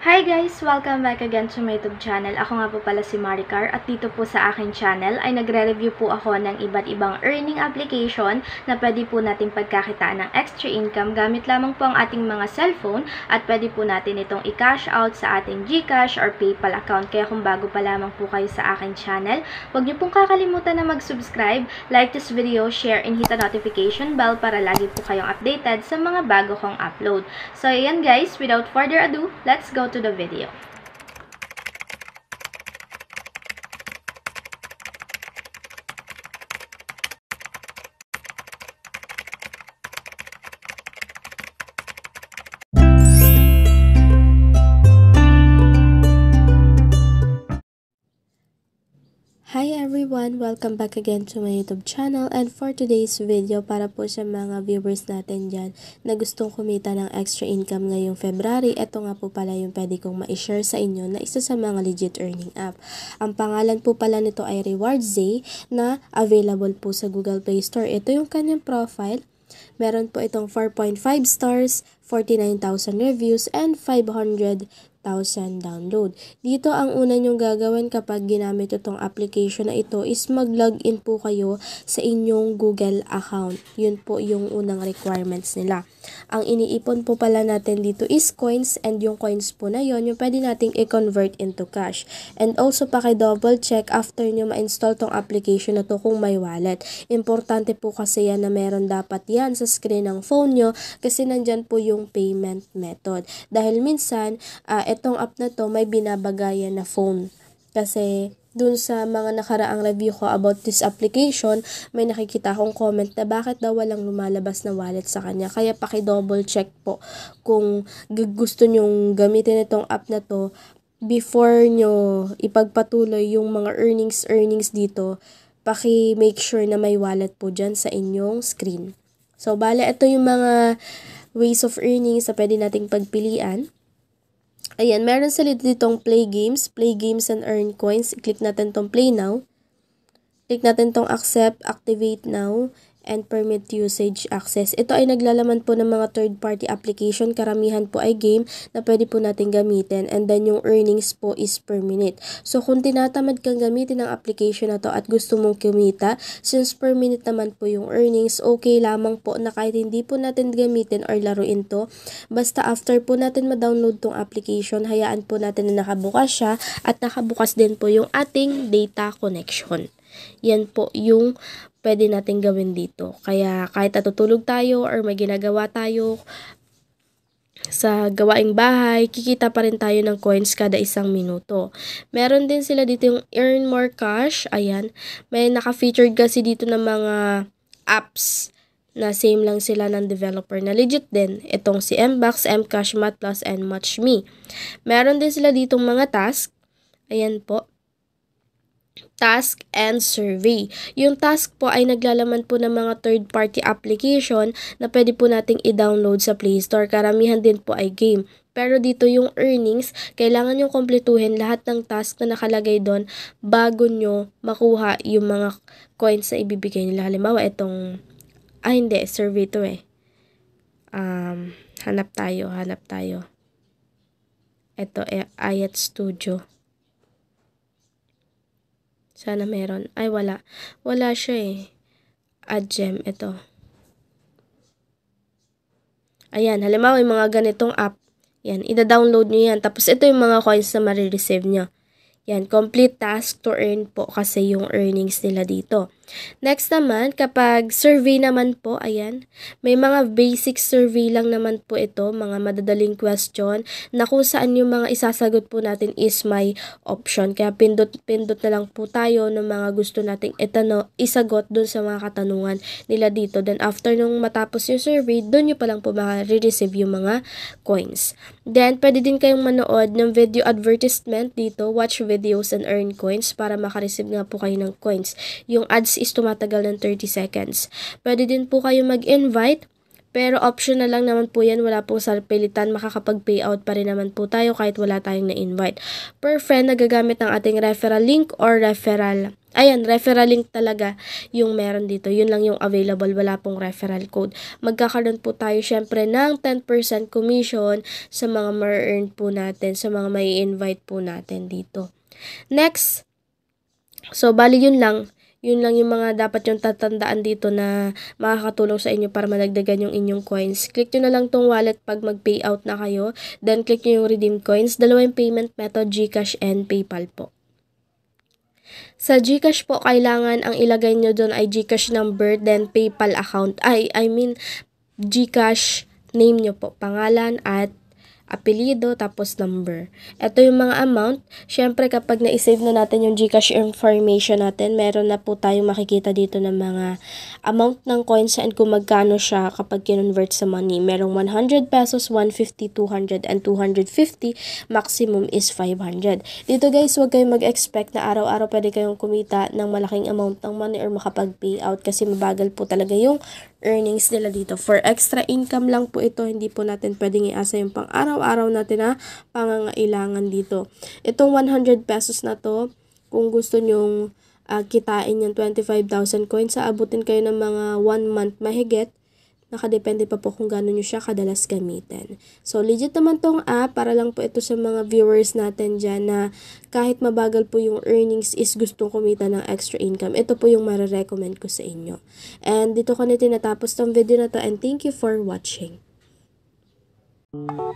Hi guys! Welcome back again to my YouTube channel. Ako nga po pala si Maricar at dito po sa aking channel ay nagre-review po ako ng iba't ibang earning application na pwede po natin pagkakitaan ng extra income gamit lamang po ang ating mga cellphone at pwede po natin itong i-cash out sa ating GCash or PayPal account. Kaya kung bago pa lamang po kayo sa aking channel, huwag niyo pong kakalimutan na mag-subscribe, like this video, share, and hit the notification bell para lagi po kayong updated sa mga bago kong upload. So ayan guys, without further ado, let's go to the video. Hi everyone! Welcome back again to my YouTube channel and for today's video para po sa mga viewers natin dyan na gustong kumita ng extra income ngayong February, ito nga po pala yung pwede kong ma-share sa inyo na isa sa mga legit earning app. Ang pangalan po pala nito ay Rewardz na available po sa Google Play Store. Ito yung kanyang profile. Meron po itong 4.5 stars, 49,000 reviews, and 500 1,000 download. Dito ang una nyong gagawin kapag ginamit itong application na ito is mag-login po kayo sa inyong Google account. Yun po yung unang requirements nila. Ang iniipon po pala natin dito is coins and yung coins po na yon yung pwede nating i-convert into cash. And also paki-double check after nyo ma-install tong application na to kung may wallet. Importante po kasi yan na meron dapat yan sa screen ng phone nyo kasi nandyan po yung payment method. Dahil minsan, uh, itong app na to may binabagayan na phone. Kasi dun sa mga nakaraang review ko about this application, may nakikita akong comment na bakit daw walang lumalabas na wallet sa kanya. Kaya paki-double check po kung gusto nyong gamitin itong app na to before nyo ipagpatuloy yung mga earnings earnings dito, paki-make sure na may wallet po dyan sa inyong screen. So, bale, ito yung mga ways of earnings na pwede nating pagpilian. Ayan, meron sila ditong play games, play games and earn coins. I-click natin tong play now. Click natin tong accept, activate now and permit usage access. Ito ay naglalaman po ng mga third-party application. Karamihan po ay game na pwede po natin gamitin and then yung earnings po is per minute. So kung tinatamad kang gamitin ang application na to at gusto mong kumita, since per minute naman po yung earnings, okay lamang po na kahit hindi po natin gamitin or laruin to, basta after po natin ma-download tong application, hayaan po natin na nakabukas siya at nakabukas din po yung ating data connection. Yan po yung pwede natin gawin dito. Kaya kahit natutulog tayo or may ginagawa tayo sa gawaing bahay, kikita pa rin tayo ng coins kada isang minuto. Meron din sila dito yung earn more cash. Ayan. May naka-featured kasi dito ng mga apps na same lang sila ng developer na legit din. Itong si Mbox, Mcash, MatPlus, and MatchMe. Meron din sila ditong mga task. Ayan po task and survey. Yung task po ay naglalaman po ng mga third-party application na pwede po nating i-download sa Play Store. Karamihan din po ay game. Pero dito yung earnings, kailangan nyo kompletuhin lahat ng task na nakalagay doon bago nyo makuha yung mga coins na ibibigay nila. Halimbawa, itong, ah hindi, survey to eh. Um, hanap tayo, hanap tayo. Ito, eh, Ayat Studio. Sana meron. Ay, wala. Wala siya eh. Add gem. Ito. Ayan. Halimbawa, yung mga ganitong app. Yan. Ida-download nyo yan. Tapos, ito yung mga coins na marireceive nyo. Yan, complete task to earn po kasi yung earnings nila dito. Next naman, kapag survey naman po, ayan, may mga basic survey lang naman po ito, mga madadaling question na kung saan yung mga isasagot po natin is my option. Kaya pindot-pindot na lang po tayo ng mga gusto nating itano, isagot dun sa mga katanungan nila dito. Then after nung matapos yung survey, dun nyo pa lang po maka-receive yung mga coins. Then, pwede din kayong manood ng video advertisement dito, watch video videos and earn coins para makareceive nga po kayo ng coins. Yung ads is tumatagal ng 30 seconds. Pwede din po kayo mag-invite pero optional lang naman po yan, wala pong sarpilitan, makakapag-payout pa rin naman po tayo kahit wala tayong na-invite. Per friend, nagagamit ng ating referral link or referral Ayan, referral link talaga yung meron dito. Yun lang yung available, wala pong referral code. Magkakaroon po tayo syempre ng 10% commission sa mga ma-earn po natin, sa mga may invite po natin dito. Next, so bali yun lang. Yun lang yung mga dapat yung tatandaan dito na makakatulong sa inyo para madagdagan yung inyong coins. Click nyo na lang tong wallet pag mag-payout na kayo. Then, click nyo yung redeem coins. Dalawa yung payment method, GCash and PayPal po. Sa GCash po, kailangan ang ilagay nyo doon ay GCash number, then PayPal account. Ay, I mean, GCash name nyo po, pangalan at apelido, tapos number. Ito yung mga amount. Siyempre, kapag na-save na natin yung Gcash information natin, meron na po tayong makikita dito ng mga amount ng coins and kung magkano siya kapag kinonvert sa money. Merong 100 pesos, 150, 200, and 250. Maximum is 500. Dito guys, huwag kayong mag-expect na araw-araw pwede kayong kumita ng malaking amount ng money or makapag-payout kasi mabagal po talaga yung earnings nila dito. For extra income lang po ito, hindi po natin pwedeng iasa yung pang araw-araw natin na pangangailangan dito. Itong 100 pesos na to, kung gusto nyong uh, kitain yung 25,000 coins, aabutin kayo ng mga 1 month mahigit, Nakadepende pa po kung gano'n nyo siya kadalas gamitin. So, legit naman tong app para lang po ito sa mga viewers natin dyan na kahit mabagal po yung earnings is gustong kumita ng extra income. Ito po yung marirecommend ko sa inyo. And dito ko na tinatapos tong video na to and thank you for watching. うん。